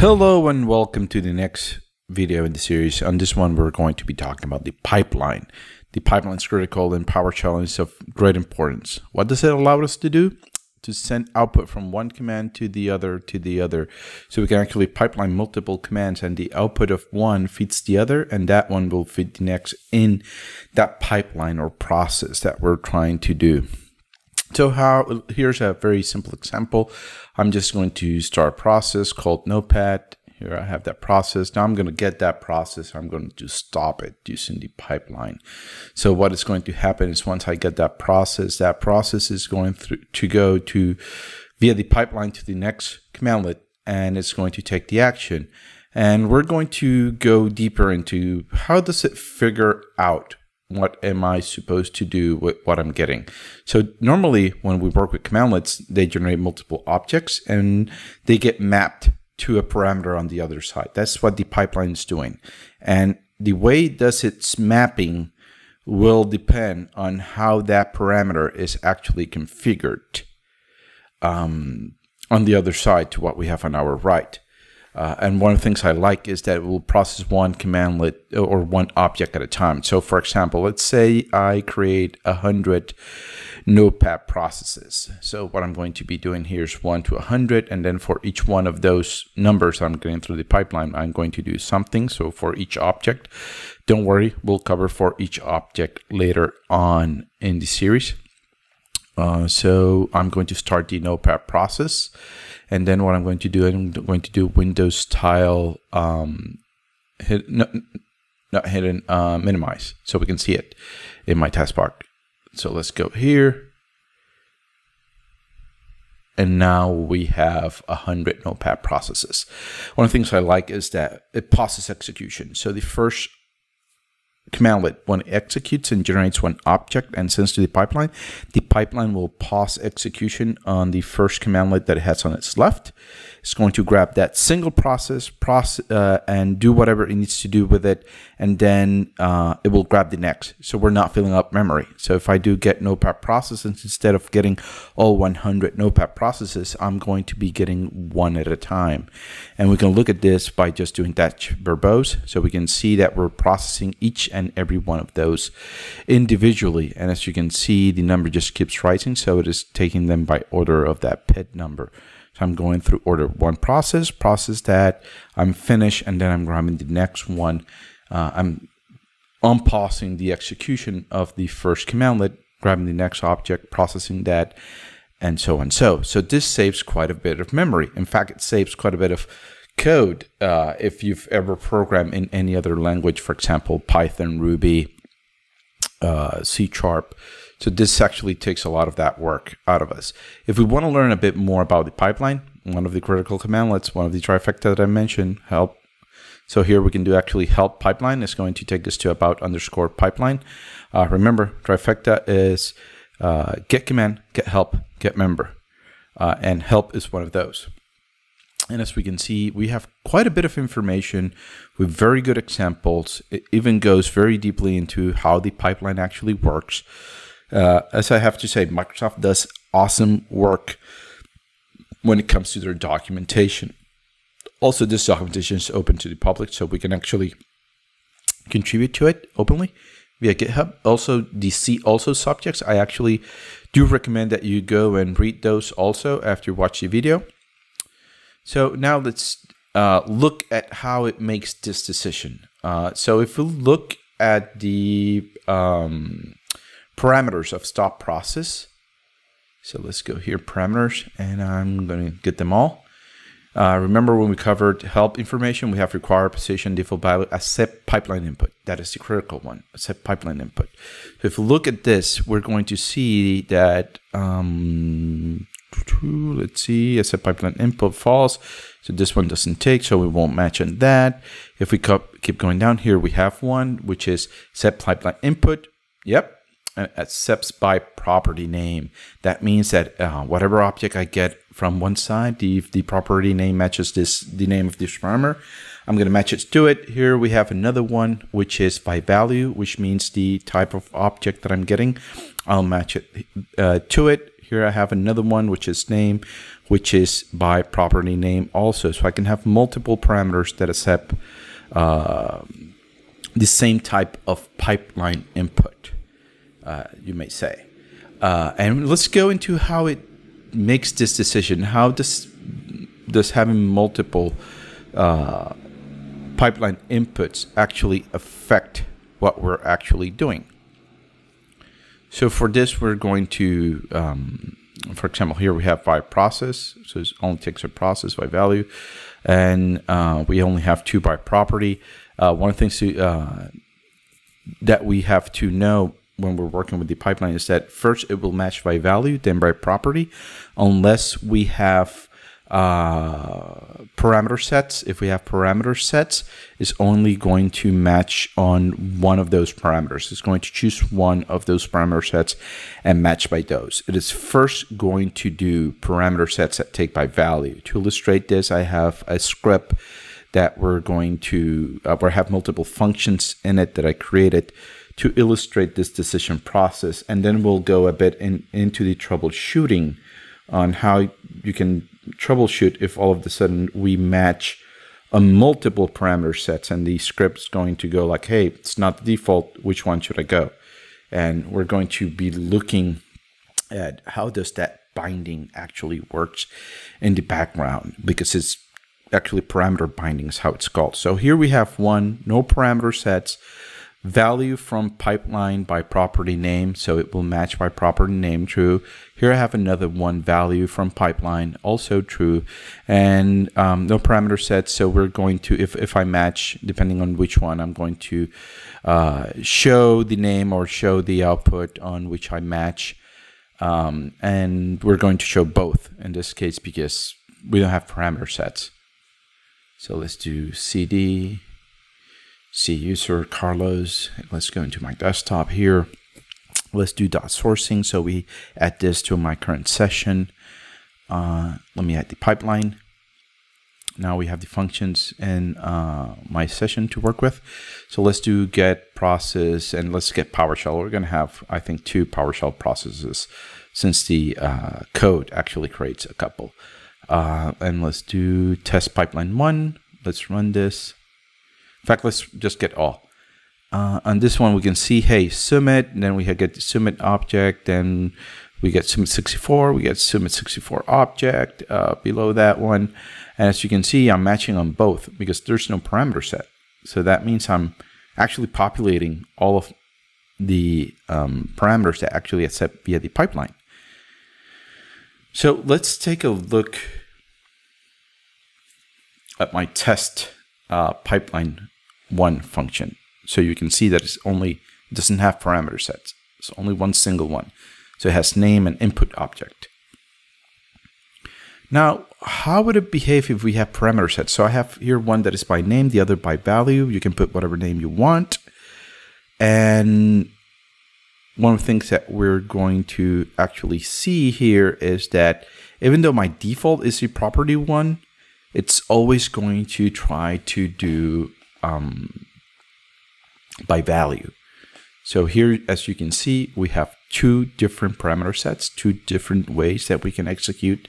Hello and welcome to the next video in the series. On this one, we're going to be talking about the pipeline. The pipeline is critical in PowerShell and is of great importance. What does it allow us to do? To send output from one command to the other to the other. So we can actually pipeline multiple commands and the output of one feeds the other and that one will feed the next in that pipeline or process that we're trying to do. So how here's a very simple example. I'm just going to start a process called Notepad. Here I have that process. Now I'm going to get that process. I'm going to stop it using the pipeline. So what is going to happen is once I get that process, that process is going through to go to via the pipeline to the next commandlet and it's going to take the action. And we're going to go deeper into how does it figure out what am I supposed to do with what I'm getting? So normally when we work with commandlets, they generate multiple objects and they get mapped to a parameter on the other side. That's what the pipeline is doing. And the way it does its mapping will depend on how that parameter is actually configured um, on the other side to what we have on our right. Uh, and one of the things I like is that it will process one commandlet or one object at a time. So for example, let's say I create a hundred notepad processes. So what I'm going to be doing here is one to a hundred. And then for each one of those numbers I'm getting through the pipeline, I'm going to do something. So for each object, don't worry, we'll cover for each object later on in the series. Uh, so I'm going to start the notepad process and then what I'm going to do, I'm going to do Windows tile um, hit, no, not hidden, uh, minimize, so we can see it in my taskbar. So let's go here. And now we have a hundred notepad processes. One of the things I like is that it pauses execution. So the first commandlet, when it executes and generates one object and sends to the pipeline, the pipeline will pause execution on the first commandlet that it has on its left. It's going to grab that single process, process uh, and do whatever it needs to do with it, and then uh, it will grab the next. So we're not filling up memory. So if I do get Notepad processes, instead of getting all 100 Notepad processes, I'm going to be getting one at a time. And we can look at this by just doing that verbose. So we can see that we're processing each and every one of those individually. And as you can see, the number just keeps rising. So it is taking them by order of that PID number. So I'm going through order one process, process that, I'm finished, and then I'm grabbing the next one. Uh, I'm unpausing the execution of the first commandlet, grabbing the next object, processing that, and so on. So, so this saves quite a bit of memory. In fact, it saves quite a bit of code uh, if you've ever programmed in any other language, for example, Python, Ruby, uh, C Sharp. So this actually takes a lot of that work out of us. If we want to learn a bit more about the pipeline, one of the critical commandlets, one of the trifecta that I mentioned, help. So here we can do actually help pipeline It's going to take us to about underscore pipeline. Uh, remember, trifecta is uh, get command, get help, get member. Uh, and help is one of those. And as we can see, we have quite a bit of information with very good examples. It even goes very deeply into how the pipeline actually works. Uh, as I have to say, Microsoft does awesome work when it comes to their documentation. Also, this documentation is open to the public, so we can actually contribute to it openly via GitHub. Also, the see also subjects, I actually do recommend that you go and read those also after you watch the video. So now let's uh, look at how it makes this decision. Uh, so if we look at the um, parameters of stop process. So let's go here, parameters, and I'm going to get them all. Uh, remember when we covered help information, we have required position, default value, accept pipeline input. That is the critical one, accept pipeline input. So if we look at this, we're going to see that, um, let's see, accept pipeline input false. So this one doesn't take, so we won't match on that. If we keep going down here, we have one, which is set pipeline input. Yep, accepts by property name. That means that uh, whatever object I get from one side, the, the property name matches this the name of this parameter. I'm going to match it to it. Here we have another one, which is by value, which means the type of object that I'm getting. I'll match it uh, to it. Here I have another one, which is name, which is by property name also. So I can have multiple parameters that accept uh, the same type of pipeline input, uh, you may say. Uh, and let's go into how it makes this decision. How does does having multiple uh, pipeline inputs actually affect what we're actually doing? So for this, we're going to, um, for example, here we have by process. So it only takes a process by value. And uh, we only have two by property. Uh, one of the things to, uh, that we have to know when we're working with the pipeline is that first it will match by value, then by property, unless we have uh, parameter sets, if we have parameter sets, is only going to match on one of those parameters. It's going to choose one of those parameter sets and match by those. It is first going to do parameter sets that take by value. To illustrate this, I have a script that we're going to, uh, I have multiple functions in it that I created to illustrate this decision process. And then we'll go a bit in, into the troubleshooting on how you can troubleshoot if all of a sudden we match a multiple parameter sets and the script's going to go like, hey, it's not the default, which one should I go? And we're going to be looking at how does that binding actually works in the background because it's actually parameter binding is how it's called. So here we have one, no parameter sets, value from pipeline by property name. So it will match by property name true. Here I have another one value from pipeline also true and um, no parameter set. So we're going to, if, if I match, depending on which one, I'm going to uh, show the name or show the output on which I match. Um, and we're going to show both in this case because we don't have parameter sets. So let's do CD see user Carlos. Let's go into my desktop here. Let's do dot sourcing. So we add this to my current session. Uh, let me add the pipeline. Now we have the functions in uh, my session to work with. So let's do get process and let's get PowerShell. We're going to have, I think, two PowerShell processes since the uh, code actually creates a couple. Uh, and let's do test pipeline one. Let's run this. In fact, let's just get all. Uh, on this one, we can see, hey, submit, then we get the submit object, then we get submit 64, we get submit 64 object uh, below that one. And as you can see, I'm matching on both because there's no parameter set. So that means I'm actually populating all of the um, parameters that actually accept via the pipeline. So let's take a look at my test uh, pipeline one function. So you can see that it's only it doesn't have parameter sets. It's only one single one. So it has name and input object. Now, how would it behave if we have parameter sets? So I have here one that is by name, the other by value. You can put whatever name you want. And one of the things that we're going to actually see here is that even though my default is the property one, it's always going to try to do um, by value. So here, as you can see, we have two different parameter sets, two different ways that we can execute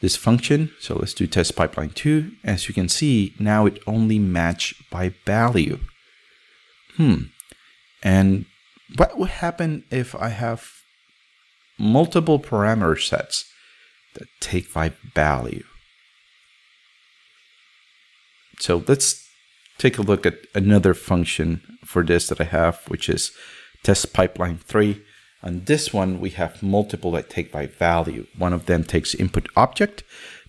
this function. So let's do test pipeline two. As you can see, now it only match by value. Hmm. And what would happen if I have multiple parameter sets that take by value? So let's take a look at another function for this that I have, which is test pipeline 3. On this one, we have multiple that take by value. One of them takes input object.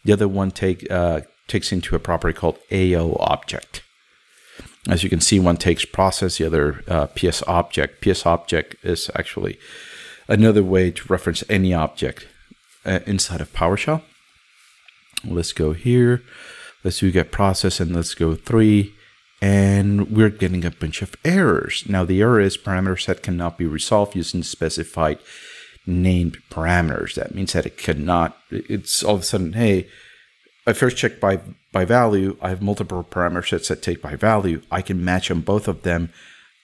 The other one take uh, takes into a property called AO object. As you can see, one takes process, the other uh, PS object. PS object is actually another way to reference any object uh, inside of PowerShell. Let's go here. Let's do get process and let's go three. And we're getting a bunch of errors. Now the error is parameter set cannot be resolved using specified named parameters. That means that it cannot, it's all of a sudden, hey, I first check by, by value. I have multiple parameter sets that take by value. I can match on both of them.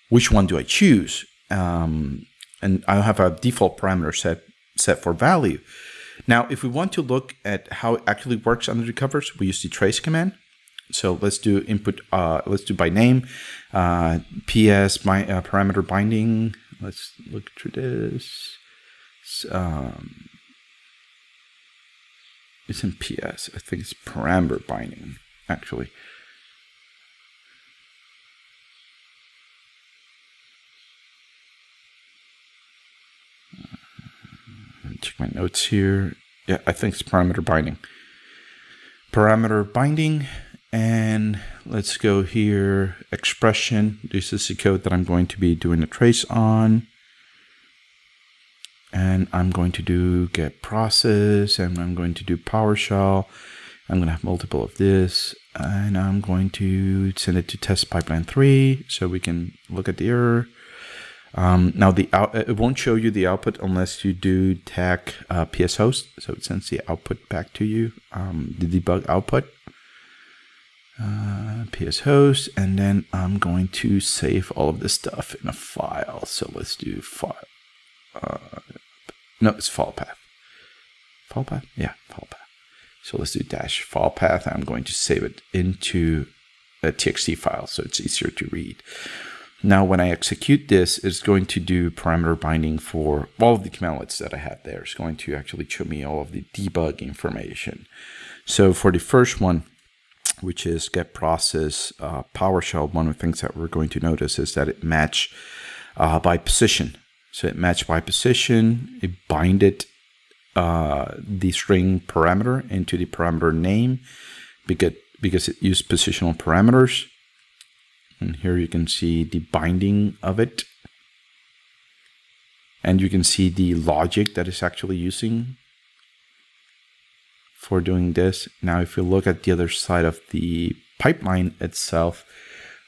Which one do I choose? Um, and I have a default parameter set set for value. Now, if we want to look at how it actually works under the covers, we use the trace command. So let's do input, uh, let's do by name, uh, PS by, uh, parameter binding. Let's look through this. Um, it's in PS. I think it's parameter binding, actually. Check my notes here. Yeah, I think it's parameter binding. Parameter binding, and let's go here, expression. This is the code that I'm going to be doing a trace on. And I'm going to do get process, and I'm going to do PowerShell. I'm going to have multiple of this, and I'm going to send it to test pipeline 3 so we can look at the error. Um, now the out, it won't show you the output unless you do tag uh, PS host, so it sends the output back to you, um, the debug output. Uh, PS host, and then I'm going to save all of this stuff in a file. So let's do file. Uh, no, it's file path. File path, yeah, file path. So let's do dash file path. I'm going to save it into a TXT file, so it's easier to read. Now, when I execute this, it's going to do parameter binding for all of the commandlets that I had there. It's going to actually show me all of the debug information. So for the first one, which is get process uh, PowerShell, one of the things that we're going to notice is that it match uh, by position. So it matched by position, it binded uh, the string parameter into the parameter name because, because it used positional parameters. And here you can see the binding of it. And you can see the logic that it's actually using for doing this. Now, if you look at the other side of the pipeline itself,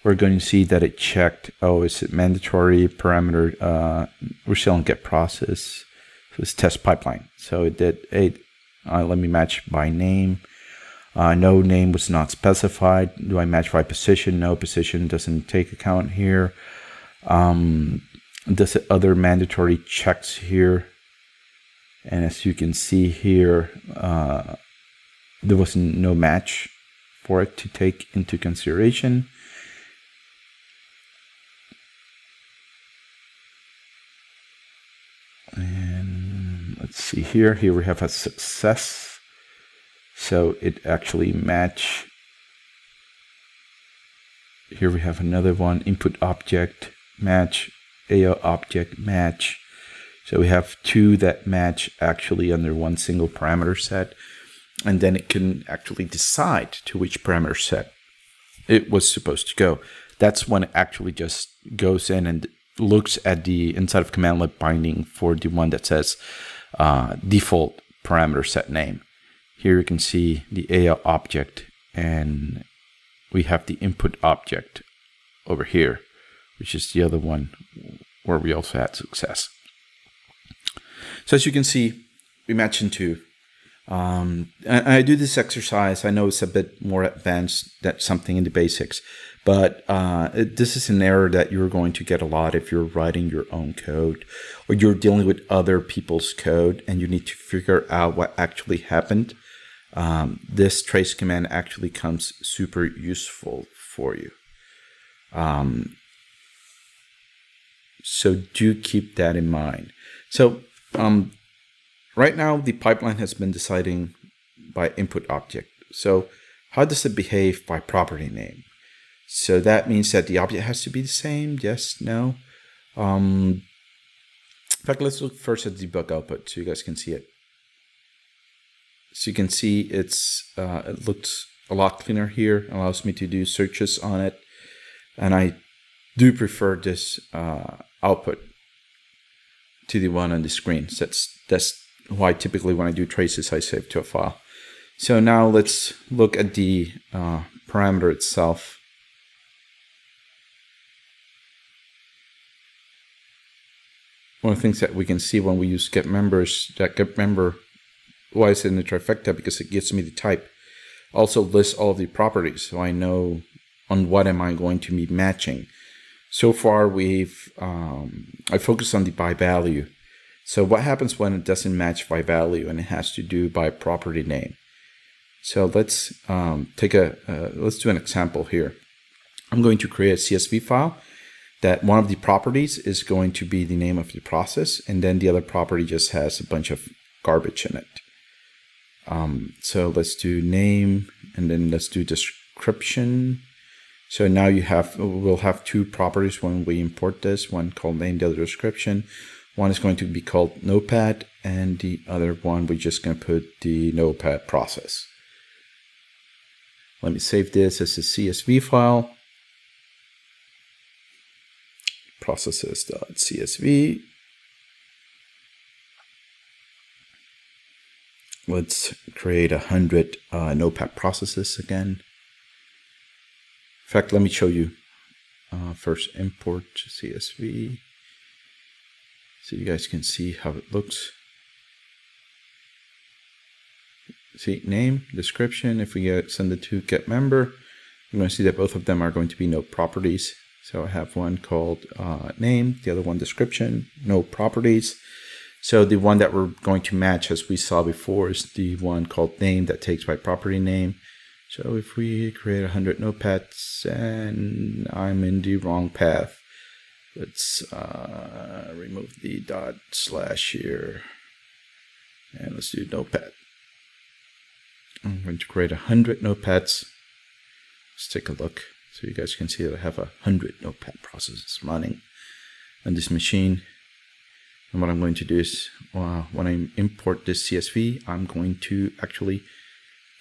we're going to see that it checked, oh, is it mandatory parameter? Uh, we're still on get process. So it's test pipeline. So it did, hey, uh, let me match by name. Uh, no name was not specified. Do I match by position? No, position doesn't take account here. Um, does other mandatory checks here. And as you can see here, uh, there was no match for it to take into consideration. And let's see here. Here we have a success. So it actually match. Here we have another one, input object match, AO object match. So we have two that match actually under one single parameter set. And then it can actually decide to which parameter set it was supposed to go. That's when it actually just goes in and looks at the inside of commandlet binding for the one that says uh, default parameter set name. Here you can see the AL object and we have the input object over here, which is the other one where we also had success. So as you can see, we match into. Um, I, I, do this exercise. I know it's a bit more advanced than something in the basics, but uh, this is an error that you're going to get a lot if you're writing your own code or you're dealing with other people's code and you need to figure out what actually happened um, this trace command actually comes super useful for you. Um, so do keep that in mind. So um, right now the pipeline has been deciding by input object. So how does it behave by property name? So that means that the object has to be the same. Yes, no. Um, in fact, let's look first at the debug output so you guys can see it. So you can see it's uh, it looks a lot cleaner here. allows me to do searches on it. And I do prefer this uh, output to the one on the screen. So that's, that's why typically when I do traces, I save to a file. So now let's look at the uh, parameter itself. One of the things that we can see when we use get members, that get member why is it in the trifecta? Because it gives me the type. Also lists all of the properties, so I know on what am I going to be matching. So far, we've um, I focused on the by value. So what happens when it doesn't match by value and it has to do by property name? So let's um, take a uh, let's do an example here. I'm going to create a CSV file that one of the properties is going to be the name of the process, and then the other property just has a bunch of garbage in it. Um, so let's do name, and then let's do description. So now you have we'll have two properties when we import this. One called name, the other description. One is going to be called Notepad, and the other one we're just going to put the Notepad process. Let me save this as a CSV file. Processes.csv. Let's create a hundred uh, processes again. In fact, let me show you. Uh, first, import CSV so you guys can see how it looks. See, name, description. If we get send it to get member, you're going to see that both of them are going to be note properties. So I have one called uh, name, the other one description, note properties. So the one that we're going to match, as we saw before, is the one called name that takes by property name. So if we create 100 notepads and I'm in the wrong path, let's uh, remove the dot slash here and let's do notepad. I'm going to create a hundred notepads. Let's take a look so you guys can see that I have a hundred notepad processes running on this machine. And what I'm going to do is uh, when I import this CSV, I'm going to actually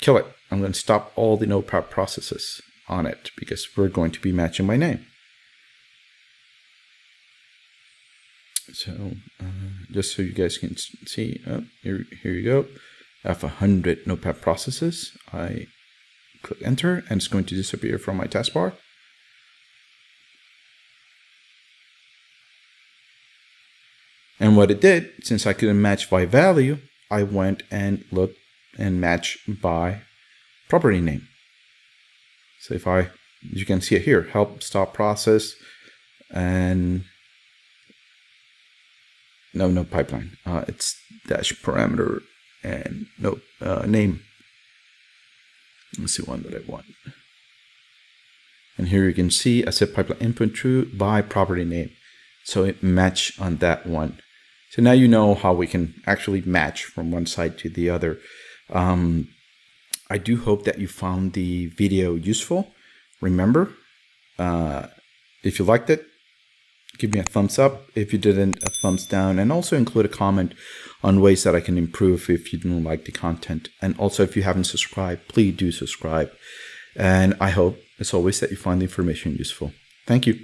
kill it. I'm going to stop all the notepad processes on it because we're going to be matching my name. So uh, just so you guys can see, uh, here, here you go. I have 100 notepad processes. I click enter and it's going to disappear from my taskbar. And what it did, since I couldn't match by value, I went and looked and matched by property name. So if I, you can see it here, help stop process and no, no pipeline. Uh, it's dash parameter and no uh, name. Let's see one that I want. And here you can see I set pipeline input true by property name. So it match on that one. So now you know how we can actually match from one side to the other. Um, I do hope that you found the video useful. Remember, uh, if you liked it, give me a thumbs up. If you didn't, a thumbs down. And also include a comment on ways that I can improve if you didn't like the content. And also, if you haven't subscribed, please do subscribe. And I hope, as always, that you find the information useful. Thank you.